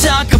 talk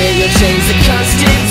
You change chains are constant